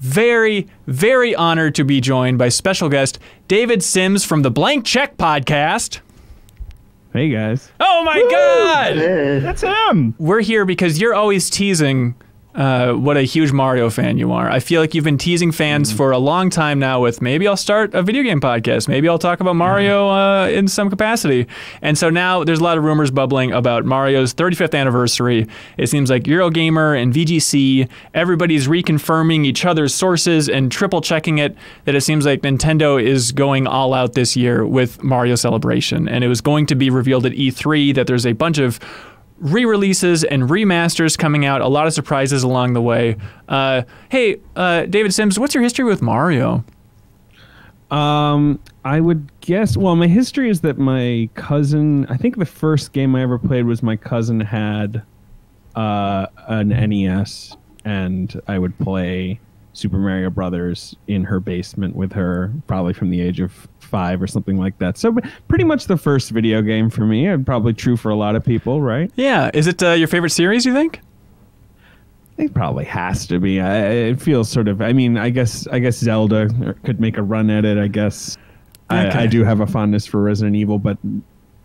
very, very honored to be joined by special guest David Sims from the Blank Check podcast. Hey guys. Oh my God! That's him. We're here because you're always teasing uh, what a huge Mario fan you are. I feel like you've been teasing fans for a long time now with maybe I'll start a video game podcast. Maybe I'll talk about Mario uh, in some capacity. And so now there's a lot of rumors bubbling about Mario's 35th anniversary. It seems like Eurogamer and VGC, everybody's reconfirming each other's sources and triple checking it that it seems like Nintendo is going all out this year with Mario Celebration. And it was going to be revealed at E3 that there's a bunch of re-releases and remasters coming out. A lot of surprises along the way. Uh, hey, uh, David Sims, what's your history with Mario? Um, I would guess. Well, my history is that my cousin. I think the first game I ever played was my cousin had uh, an NES, and I would play Super Mario Brothers in her basement with her, probably from the age of five or something like that. So pretty much the first video game for me, and probably true for a lot of people, right? Yeah, is it uh, your favorite series? You think? It probably has to be. I, it feels sort of. I mean, I guess. I guess Zelda could make a run at it. I guess. Okay. I, I do have a fondness for Resident Evil, but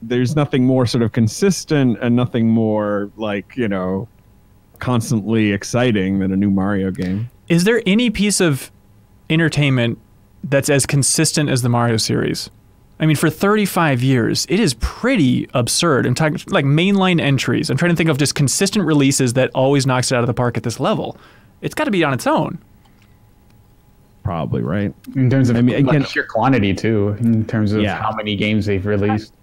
there's nothing more sort of consistent and nothing more like you know, constantly exciting than a new Mario game. Is there any piece of entertainment that's as consistent as the Mario series? I mean, for 35 years, it is pretty absurd. I'm talking like mainline entries. I'm trying to think of just consistent releases that always knocks it out of the park at this level. It's got to be on its own. Probably right. In terms of I mean, like again- sheer quantity too, in terms of Yeah. how many games they've released.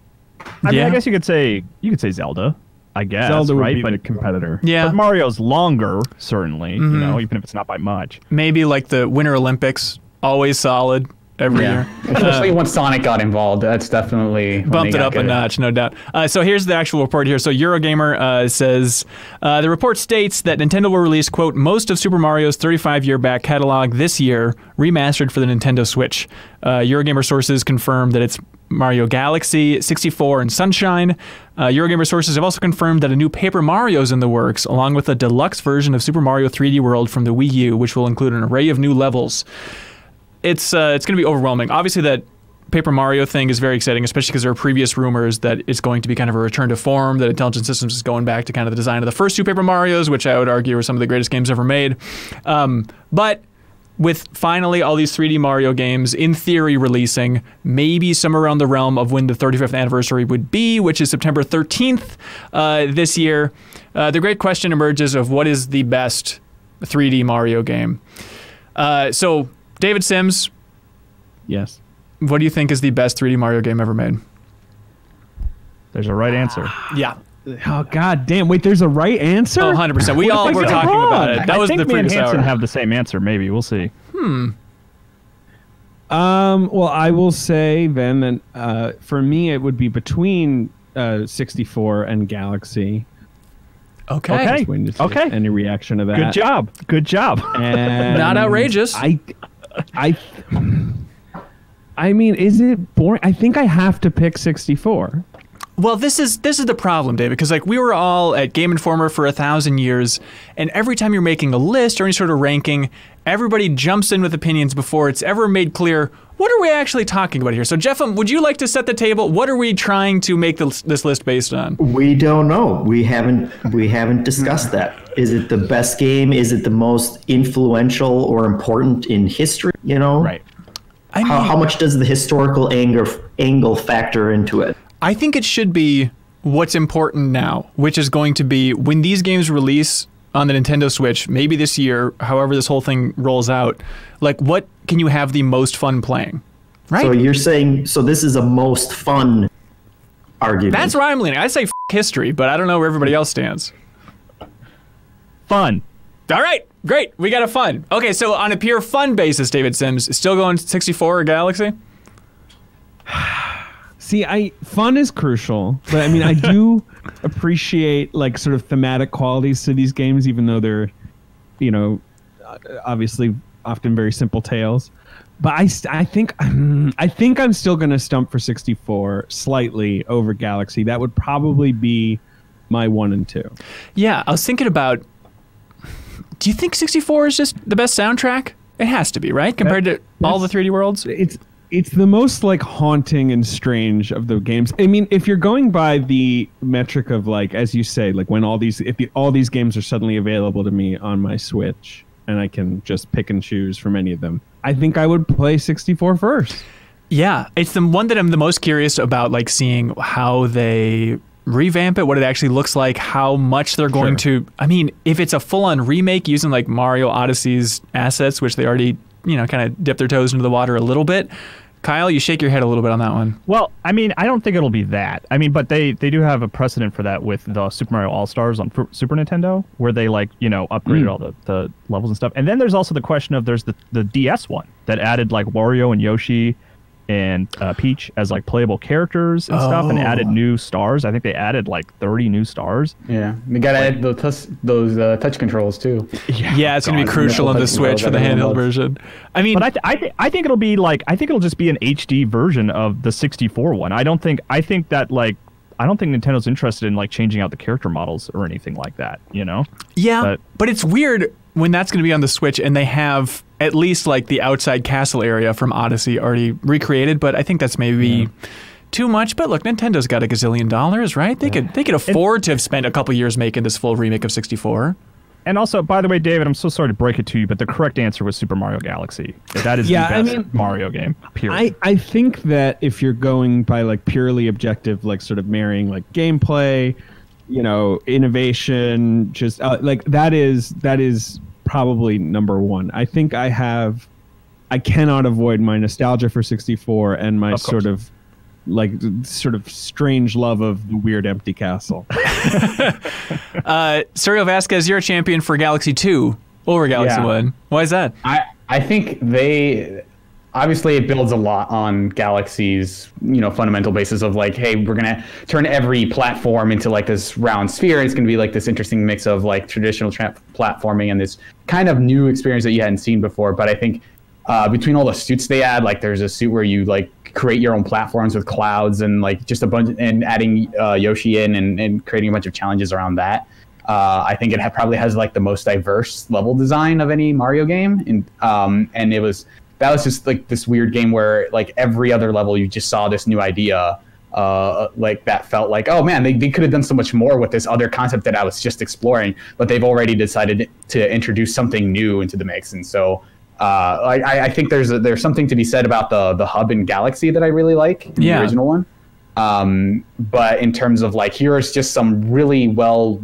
I mean, Yeah. I guess you could say you could say Zelda. I guess Zelda would right, be but the competitor. Yeah, but Mario's longer, certainly. Mhm. You know, even if it's not by much. maybe like the Winter Olympics, always solid every year. Especially once Sonic got involved, that's definitely bumped it got up a notch, no doubt. Uh, so here's the actual report here. So Eurogamer uh, says uh, the report states that Nintendo will release quote most of Super Mario's 35 year back catalog this year, remastered for the Nintendo Switch. Uh, Eurogamer sources confirm that it's Mario Galaxy, 64, and Sunshine. Uh, Eurogamer sources have also confirmed that a new Paper Mario is in the works, along with a deluxe version of Super Mario 3D World from the Wii U, which will include an array of new levels it's uh, it's going to be overwhelming. Obviously, that Paper Mario thing is very exciting, especially because there are previous rumors that it's going to be kind of a return to form. That Intelligent Systems is going back to kind of the design of the first two Paper Mario's, which I would argue are some of the greatest games ever made. Um, but with finally all these 3D Mario games in theory releasing, maybe somewhere around the realm of when the 35th anniversary would be, which is September 13th uh, this year, uh, the great question emerges of what is the best 3D Mario game. Uh, so, David Sims, Yes. what do you think is the best 3D Mario game ever made? There's a right answer. Yeah. Oh God damn! Wait, there's a right answer. Oh, 100%. We all were talking wrong? about it. That I was think the me and previous Hanson hour. have the same answer. Maybe we'll see. Hmm. Um, well, I will say then that uh, for me it would be between uh, 64 and Galaxy. Okay. Okay. Just waiting Okay. Any reaction to that? Good job. Good job. And Not outrageous. I, I, I mean, is it boring? I think I have to pick 64. Well, this is this is the problem, David, because like we were all at Game Informer for a thousand years, and every time you're making a list or any sort of ranking, everybody jumps in with opinions before it's ever made clear what are we actually talking about here. So, Jeff, would you like to set the table? What are we trying to make this, this list based on? We don't know. We haven't we haven't discussed that. Is it the best game? Is it the most influential or important in history? You know, right. I mean, How, how much does the historical anger angle factor into it? I think it should be what's important now, which is going to be when these games release on the Nintendo Switch, maybe this year, however this whole thing rolls out, like what can you have the most fun playing? Right? So you're saying so this is a most fun argument. That's where I'm leaning. I say f- history, but I don't know where everybody else stands. Fun. All right, great. We got a fun. Okay, so on a pure fun basis, David Sims, still going 64 or Galaxy? See, I fun is crucial, but I mean, I do appreciate like sort of thematic qualities to these games, even though they're, you know, uh, obviously often very simple tales. But I, I think, I think I'm still going to stump for 64 slightly over Galaxy. That would probably be my one and two. Yeah, I was thinking about. Do you think 64 is just the best soundtrack? It has to be right compared to all the 3D worlds. it's it's the most like haunting and strange of the games. I mean, if you're going by the metric of like, as you say, like when all these if the, all these games are suddenly available to me on my Switch and I can just pick and choose from any of them, I think I would play 64 first. Yeah, it's the one that I'm the most curious about, like seeing how they revamp it, what it actually looks like, how much they're going to. I mean, if it's a full-on remake using like Mario Odyssey's assets, which they already, you know, kind of dip their toes into the water a little bit. Kyle, you shake your head a little bit on that one. Well, I mean, I don't think it'll be that. I mean, but they they do have a precedent for that with the Super Mario All Stars on Super Nintendo, where they like you know upgraded mm. all the, the levels and stuff. And then there's also the question of there's the the DS one that added like Wario and Yoshi and uh, Peach as like playable characters and stuff, and added new stars. I think they added like 30 new stars. Yeah, they gotta add the tus- those uh, touch controls too. Yeah, it's going to be crucial on the Switch for the handheld version. I mean, But I, th- I, th- I think it'll be like I think it'll just be an HD version of the 64 one. I don't think I think that like I don't think Nintendo's interested in like changing out the character models or anything like that. You know? Yeah, But- but, it's weird when that's going to be on the Switch and they have at least like the outside castle area from Odyssey already recreated. But I think that's maybe too much. But look, Nintendo's got a gazillion dollars, right? They could they could afford to have spent a couple years making this full remake of 64. And also, by the way, David, I'm so sorry to break it to you, but the correct answer was Super Mario Galaxy. That is Yeah, I the best mean, Mario game. Period. I, I think that if you're going by like purely objective, like sort of marrying like gameplay, you know, innovation, just uh, like that is that is probably number one. I think I have, I cannot avoid my nostalgia for 64 and my Of sort of like sort of strange love of the weird empty castle. Uh, Suriel Vazquez, you're a champion for Galaxy 2 over Galaxy Yeah. 1. Why is that? I I think they obviously it builds a lot on Galaxy's you know fundamental basis of like, hey, we're gonna turn every platform into like this round sphere. It's gonna be like this interesting mix of like traditional tra- platforming and this kind of new experience that you hadn't seen before. But I think uh, between all the suits they add, like there's a suit where you like create your own platforms with clouds and like just a bunch and adding uh, Yoshi in and, and creating a bunch of challenges around that. Uh, I think it ha- probably has like the most diverse level design of any Mario game, and um, and it was that was just like this weird game where like every other level you just saw this new idea, uh, like that felt like oh man they, they could have done so much more with this other concept that I was just exploring, but they've already decided to introduce something new into the mix, and so. Uh, I, I think there's a, there's something to be said about the the hub in Galaxy that I really like, Yeah. the original one. Um, but in terms of like, here's just some really well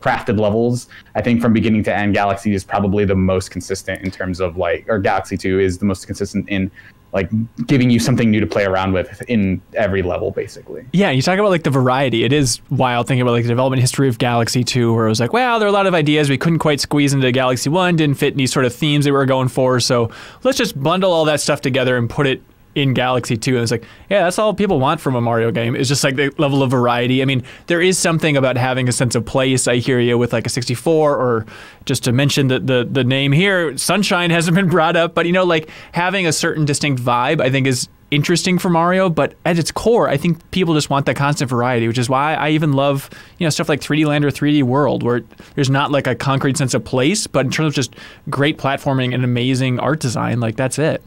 crafted levels. I think from beginning to end, Galaxy is probably the most consistent in terms of like, or Galaxy Two is the most consistent in like giving you something new to play around with in every level, basically. Yeah, you talk about like the variety. It is wild thinking about like the development history of Galaxy 2, where it was like, well, there are a lot of ideas we couldn't quite squeeze into Galaxy 1, didn't fit any sort of themes that we were going for. So let's just bundle all that stuff together and put it in Galaxy 2. And it's like, yeah, that's all people want from a Mario game is just like the level of variety. I mean, there is something about having a sense of place. I hear you with like a 64 or just to mention the, the, the name here, Sunshine hasn't been brought up, but you know, like having a certain distinct vibe, I think is interesting for Mario, but at its core, I think people just want that constant variety, which is why I even love you know stuff like 3D Land or 3D World, where there's not like a concrete sense of place, but in terms of just great platforming and amazing art design, like that's it.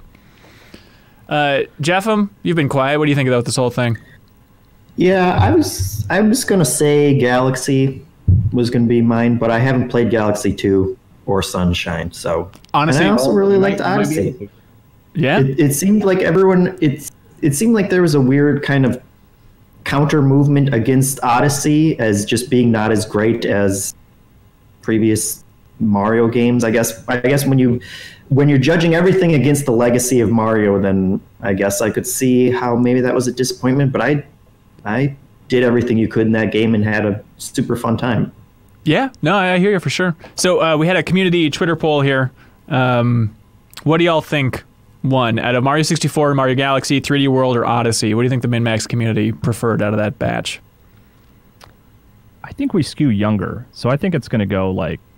Uh, Jeffem, you've been quiet. What do you think about this whole thing? Yeah, I was I was gonna say Galaxy was gonna be mine, but I haven't played Galaxy Two or Sunshine, so Honestly, and I also really Might- liked might Odyssey. Yeah, It, it seemed like everyone it's it seemed like there was a weird kind of counter movement against Odyssey as just being not as great as previous Mario games. I guess I guess when you when you're judging everything against the legacy of Mario, then I guess I could see how maybe that was a disappointment. But I I did everything you could in that game and had a super fun time. yeah. No, I I hear you for sure. So uh, we had a community Twitter poll here. Um, what do y'all think? One out of Mario 64, Mario Galaxy, 3D World, or Odyssey. What do you think the MinnMax community preferred out of that batch? I think we skew younger, so I think it's going to go like, Ga-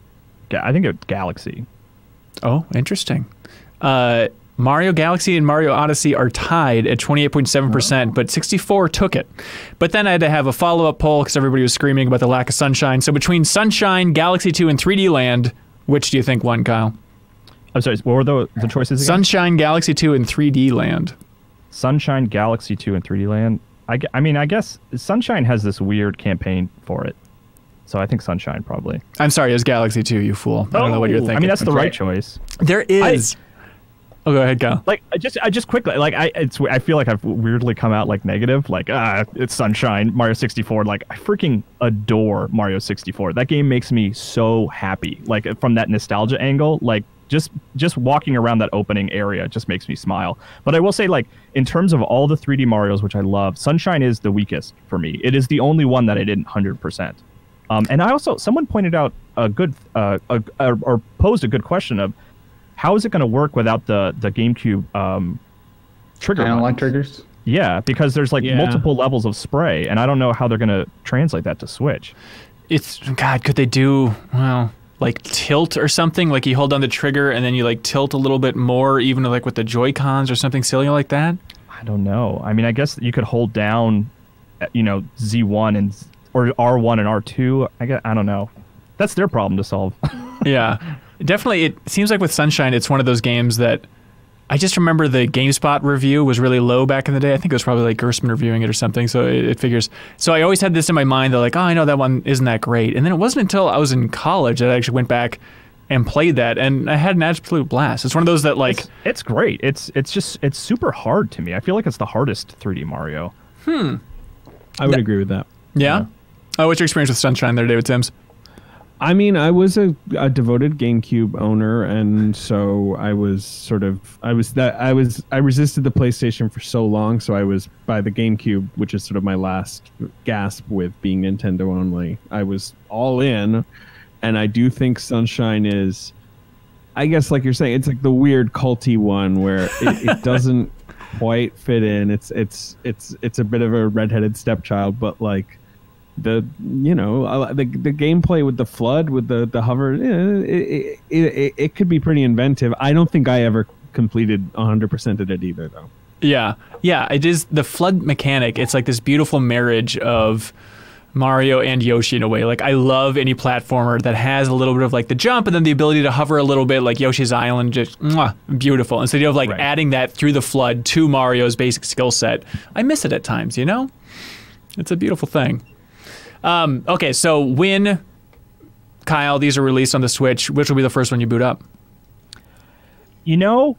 I think it's Galaxy. Oh, interesting. Uh, Mario Galaxy and Mario Odyssey are tied at 28.7%, but 64 took it. But then I had to have a follow up poll because everybody was screaming about the lack of sunshine. So between Sunshine, Galaxy 2, and 3D Land, which do you think won, Kyle? I'm sorry. What were the the choices? Again? Sunshine, Galaxy 2, and 3D Land. Sunshine, Galaxy 2, and 3D Land. I, I mean, I guess Sunshine has this weird campaign for it. So I think Sunshine probably. I'm sorry, it was Galaxy 2, you fool. I don't know what you're Oh, thinking. I mean, that's the right right. choice. there is. oh, go ahead, go. Like, I just, I just quickly, like, I, it's, I feel like I've weirdly come out like negative, like, ah, it's Sunshine, Mario 64. Like, I freaking adore Mario 64. That game makes me so happy. Like, from that nostalgia angle, like, just, just walking around that opening area just makes me smile. But I will say, like, in terms of all the 3D Mario's, which I love, Sunshine is the weakest for me. It is the only one that I didn't 100%. Um, and I also, someone pointed out a good, uh, a, a, or posed a good question of, how is it going to work without the the GameCube um, trigger? Analog buttons? triggers. Yeah, because there's like Yeah. multiple levels of spray, and I don't know how they're going to translate that to Switch. It's, God, could they do, well, like tilt or something? Like you hold down the trigger and then you like tilt a little bit more, even like with the Joy-Cons or something silly like that? I don't know. I mean, I guess you could hold down, uh, you know, Z1 and Z- or R1 and R2. I guess I don't know. That's their problem to solve. yeah, definitely. It seems like with Sunshine, it's one of those games that I just remember the GameSpot review was really low back in the day. I think it was probably like Gerstmann reviewing it or something. So it, it figures. So I always had this in my mind that like, oh, I know that one isn't that great. And then it wasn't until I was in college that I actually went back and played that, and I had an absolute blast. It's one of those that like. it's, it's great. It's it's just it's super hard to me. I feel like it's the hardest 3D Mario. Hmm. I would agree with that. Yeah. Oh, what's your experience with Sunshine there, David Sims? I mean, I was a, a devoted GameCube owner, and so I was sort of I was that I was I resisted the PlayStation for so long, so I was by the GameCube, which is sort of my last gasp with being Nintendo only. I was all in, and I do think Sunshine is, I guess, like you're saying, it's like the weird culty one where it, it doesn't quite fit in. It's it's it's it's a bit of a redheaded stepchild, but like the you know the the gameplay with the FLUDD with the the hover eh, it, it, it, it could be pretty inventive i don't think i ever completed 100% of it either though Yeah, yeah. It is the FLUDD mechanic. It's like this beautiful marriage of Mario and Yoshi in a way. Like I love any platformer that has a little bit of like the jump and then the ability to hover a little bit, like Yoshi's Island. Just mwah, beautiful. Instead of like Right. adding that through the FLUDD to Mario's basic skill set, I miss it at times. You know, it's a beautiful thing. Um, okay, so when Kyle, these are released on the Switch. Which will be the first one you boot up? You know,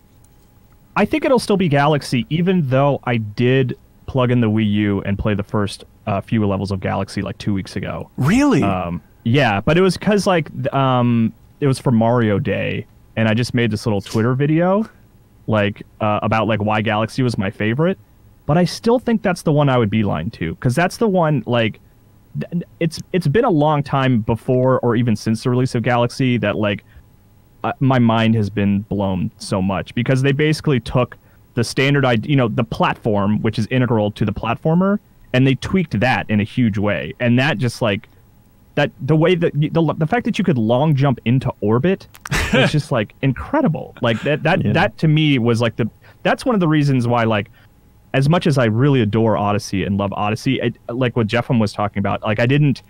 I think it'll still be Galaxy, even though I did plug in the Wii U and play the first uh, few levels of Galaxy like two weeks ago. Really? Um, yeah, but it was because like um, it was for Mario Day, and I just made this little Twitter video, like uh, about like why Galaxy was my favorite. But I still think that's the one I would beeline to, because that's the one like it's it's been a long time before or even since the release of Galaxy that like uh, my mind has been blown so much because they basically took the standard id- you know the platform which is integral to the platformer and they tweaked that in a huge way and that just like that the way that the, the fact that you could long jump into orbit was just like incredible like that that Yeah. that to me was like the that's one of the reasons why like as much as I really adore Odyssey and love Odyssey, it, like what Jeffem was talking about, like I didn't,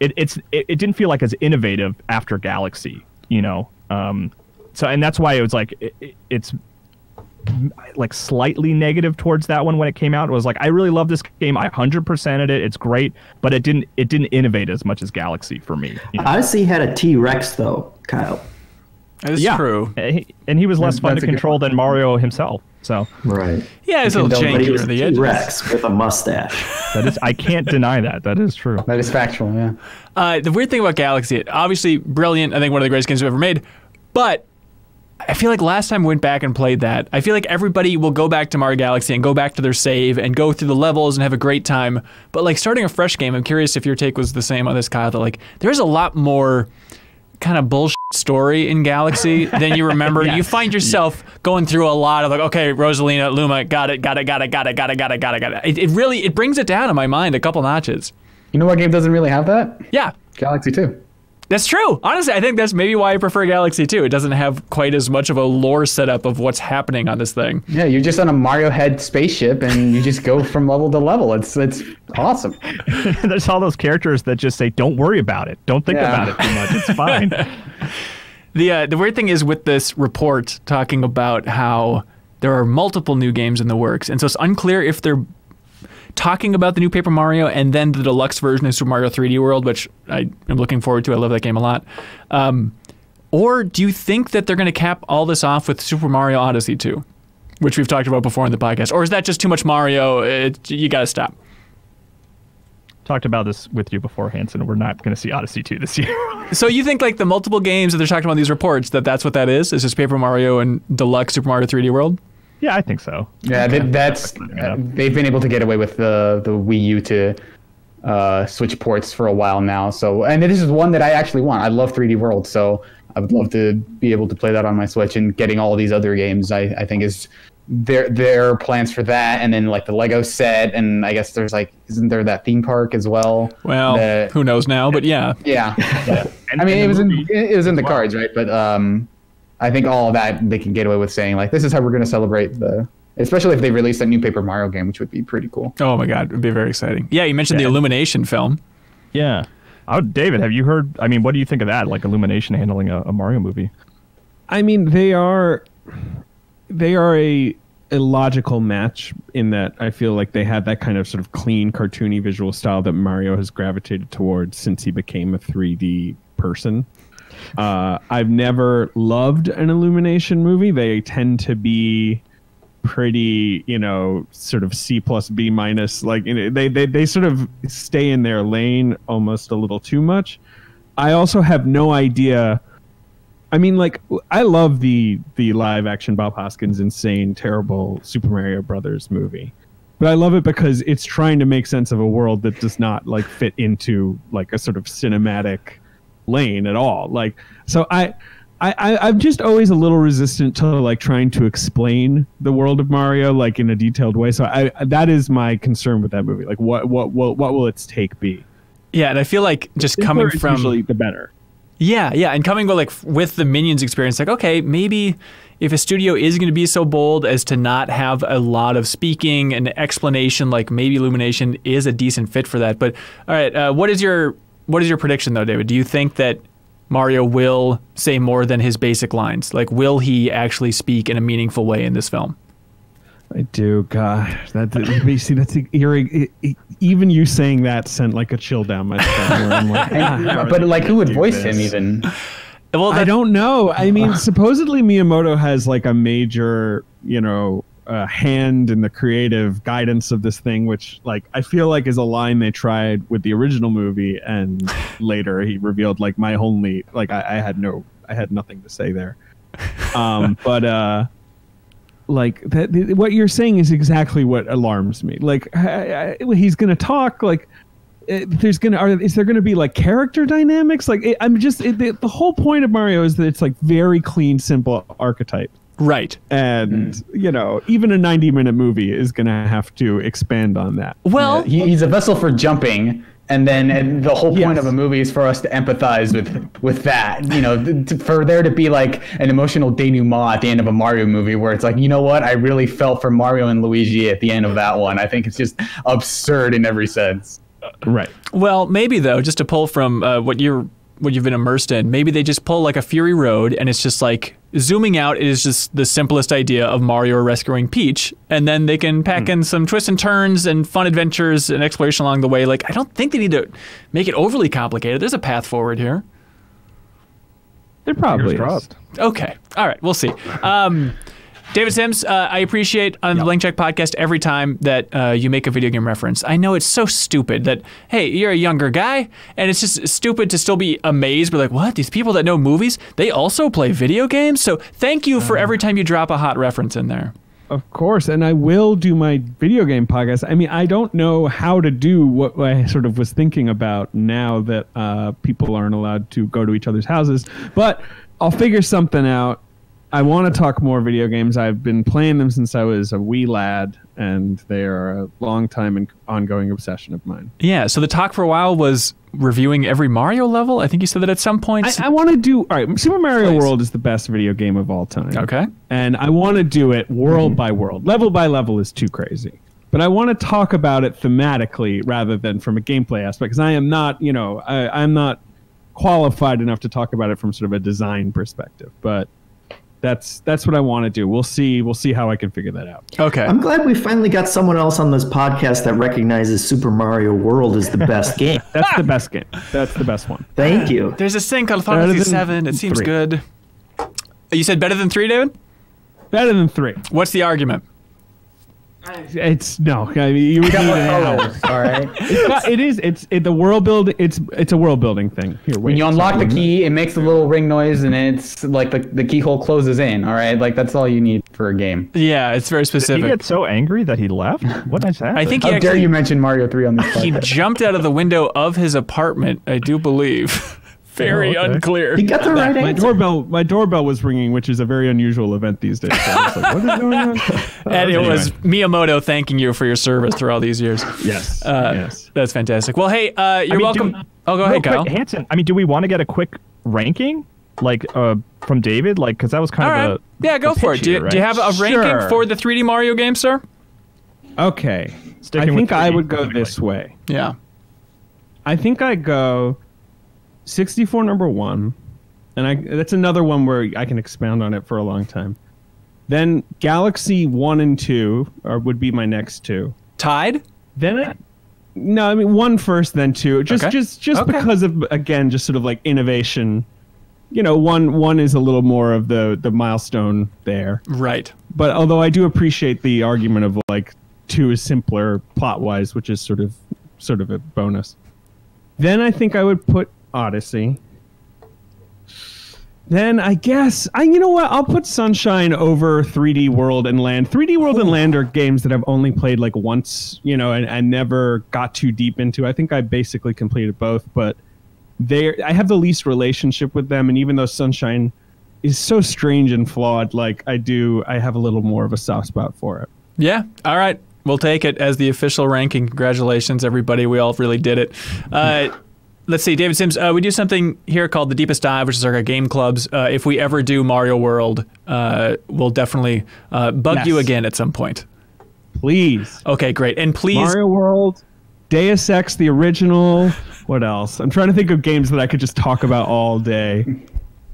it, it's it, it didn't feel like as innovative after Galaxy, you know. Um, so and that's why it was like it, it- it's like slightly negative towards that one when it came out. It was like I really love this game, I hundred percented it, it's great, but it didn't it didn't innovate as much as Galaxy for me. you know? Odyssey had a T Rex though, Kyle. That's yeah, true. And he- and he was less fun that's to control than Mario himself. So Right. Yeah, it's a little can But janky was on the T edges. Rex with a mustache. that is, I can't deny that. That is true. That is factual. Yeah. Uh, the weird thing about Galaxy, obviously brilliant. I think one of the greatest games we've ever made. But I feel like last time we went back and played that, I feel like everybody will go back to Mario Galaxy and go back to their save and go through the levels and have a great time. But like starting a fresh game, I'm curious if your take was the same on this, Kyle. That like there's a lot more kind of bullshit story in Galaxy than you remember. You find yourself going through a lot of like, okay, Rosalina, Luma, got it, got it, got it, got it, got it, got it, got it, got it. It, it really it brings it down in my mind a couple notches. You know what game doesn't really have that? Yeah, Galaxy 2. That's true. Honestly, I think that's maybe why I prefer Galaxy 2. It doesn't have quite as much of a lore setup of what's happening on this thing. Yeah, you're just on a Mario head spaceship and you just go from level to level. It's it's awesome. There's all those characters that just say, "Don't worry about it. Don't think Yeah. about it too much. It's fine." The uh, the weird thing is with this report talking about how there are multiple new games in the works, and so it's unclear if they're talking about the new Paper Mario and then the deluxe version of Super Mario 3D World, which I am looking forward to. I love that game a lot. Um, or do you think that they're going to cap all this off with Super Mario Odyssey 2, which we've talked about before in the podcast? Or is that just too much Mario? It, you got to stop. Talked about this with you before, Hanson. We're not going to see Odyssey 2 this year. So you think like the multiple games that they're talking about in these reports that that's what that is? Is just Paper Mario and Deluxe Super Mario 3D World? Yeah, I think so. Yeah, they, that's Yeah. they've been able to get away with the the Wii U to uh, Switch ports for a while now. So, and this is one that I actually want. I love 3D World, so I would love to be able to play that on my Switch. And getting all these other games, I, I think is their their plans for that. And then like the Lego set, and I guess there's like isn't there that theme park as well? Well, The- who knows now? But yeah, yeah. And, I mean, it was in it was in the cards, right? But um, I think all of that they can get away with saying like this is how we're going to celebrate the, especially if they release that new Paper Mario game, which would be pretty cool. Oh my God, it would be very exciting. Yeah, you mentioned Yeah. the Illumination film. Yeah. Oh, David, have you heard? I mean, what do you think of that? Like Illumination handling a, a Mario movie? I mean, they are they are a a logical match in that I feel like they had that kind of sort of clean, cartoony visual style that Mario has gravitated towards since he became a 3D person. Uh, I've never loved an Illumination movie. They tend to be pretty, you know, sort of C plus B minus. Like you know, they, they they sort of stay in their lane almost a little too much. I also have no idea. I mean, like I love the the live action Bob Hoskins insane terrible Super Mario Brothers movie, but I love it because it's trying to make sense of a world that does not like fit into like a sort of cinematic lane at all. Like, so I. I, I, I'm just always a little resistant to like trying to explain the world of Mario like in a detailed way. So I that is my concern with that movie. Like what what what, what will its take be? Yeah, and I feel like just Simpler coming from usually the better. Yeah, yeah, and coming with like with the Minions experience, like okay, maybe if a studio is going to be so bold as to not have a lot of speaking and explanation, like maybe Illumination is a decent fit for that. But all right, uh, what is your what is your prediction though, David? Do you think that Mario will say more than his basic lines? Like, will he actually speak in a meaningful way in this film? I do. God, that you see, that's eerie. Even you saying that sent like a chill down my spine. Like, "Ah, but like, who would voice this?" him even? Well, I don't know. I mean, supposedly Miyamoto has like a major, you know, uh, hand in the creative guidance of this thing, which like I feel like is a line they tried with the original movie, and later he revealed like my only like I, I had no, I had nothing to say there. Um, but uh, like that, th- what you're saying is exactly what alarms me. Like I, I, he's gonna talk like it, there's gonna are, is there gonna be like character dynamics like it, i'm just it, the, the whole point of mario is that it's like very clean simple archetype right. and you know even a 90 minute movie is gonna have to expand on that Well, He, he's a vessel for jumping, and then and the whole point Yes. of a movie is for us to empathize with with that. You know, to, for there to be like an emotional denouement at the end of a Mario movie, where it's like, you know what, I really felt for Mario and Luigi at the end of that one. I think it's just absurd in every sense. right Well, maybe though, just to pull from uh, what you're what you've been immersed in, maybe they just pull like a Fury Road, and it's just like zooming out is just the simplest idea of Mario rescuing Peach, and then they can pack in some twists and turns and fun adventures and exploration along the way. Like I don't think they need to make it overly complicated. There's a path forward here. there probably Fingers is. crossed. Okay, all right, we'll see. Um, David Sims, uh, I appreciate on the Blank Check podcast every time that uh, you make a video game reference. I know it's so stupid that hey, you're a younger guy, and it's just stupid to still be amazed. But like, what? These people that know movies, they also play video games. So thank you for every time you drop a hot reference in there. Of course, and I will do my video game podcast. I mean, I don't know how to do what I sort of was thinking about now that uh, people aren't allowed to go to each other's houses, but I'll figure something out. I want to talk more video games. I've been playing them since I was a wee lad, and they are a long time and ongoing obsession of mine. Yeah. So the talk for a while was reviewing every Mario level. I think you said that at some point. I, I want to do all right. Super Mario Please. World is the best video game of all time. okay. and I want to do it world mm-hmm. by world. Level by level is too crazy. But I want to talk about it thematically rather than from a gameplay aspect because I am not, you know, I, I'm not qualified enough to talk about it from sort of a design perspective. But that's that's what I want to do. We'll see. We'll see how I can figure that out. Okay. I'm glad we finally got someone else on this podcast that recognizes Super Mario World as the best game. That's the best game. That's the best one. Thank you. There's this thing called Final Fantasy Seven. It seems three. good. You said better than three, David? Better than three. What's the argument? It's no. I mean, you would need an hour. All right. It's not- it is. It's it, the world build. It's it's a world building thing. Here, wait. When you unlock the key, it makes a little ring noise, and it's like the, the keyhole closes in. All right, like that's all you need for a game. Yeah, it's very Did he specific. get so angry that he left? What is that? I think he How dare you mention Mario Three on this he jumped out of the window of his apartment. I do believe. very Oh, okay. unclear. He got the right my answer. doorbell. My doorbell was ringing, which is a very unusual event these days. So I was like, what is going on? and it Anyway. was Miyamoto thanking you for your service through all these years. Yes. Uh, yes. That's fantastic. Well, hey, uh, you're I mean, welcome. do- oh, go Real ahead, quick, Kyle. Hanson, I mean, do we want to get a quick ranking, like uh, from David, like because that was kind All of right. the Yeah, go the for it. Do you, here, do you have a ranking Sure. for the 3D Mario game, sir? Okay. Sticking I think I 3D, would go moving this way. Yeah. I think I go 64 number one, and I that's another one where I can expound on it for a long time. Then Galaxy one and two are, would be my next two. Tied? Then I, no, I mean one first, then two. Just Okay. just just Okay. because of again, just sort of like innovation. You know, one one is a little more of the the milestone there. Right. But although I do appreciate the argument of like two is simpler plot wise, which is sort of sort of a bonus. Then I think I would put Odyssey. Then I guess I you know what I'll put Sunshine over 3D World and Land. 3D World and Land are games that I've only played like once, you know, and, never got too deep into. I think I basically completed both, but they I have the least relationship with them, and even though Sunshine is so strange and flawed, like I do, I have a little more of a soft spot for it. Yeah. All right. We'll take it as the official ranking. Congratulations, everybody. We all really did it. Uh, let's see, David Sims. Uh, we do something here called the Deepest Dive, which is our game clubs. Uh, if we ever do Mario World, uh, we'll definitely uh, bug you again at some point. Please, Okay, great. And please, Mario World, Deus Ex, the original. What else? I'm trying to think of games that I could just talk about all day.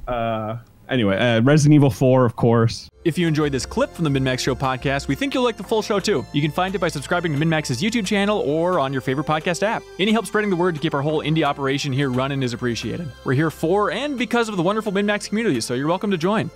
Uh, anyway, uh, Resident Evil 4, of course. If you enjoyed this clip from the MinnMax Show podcast, we think you'll like the full show too. You can find it by subscribing to MinnMax's YouTube channel or on your favorite podcast app. Any help spreading the word to keep our whole indie operation here running is appreciated. We're here for and because of the wonderful MinnMax community, so you're welcome to join.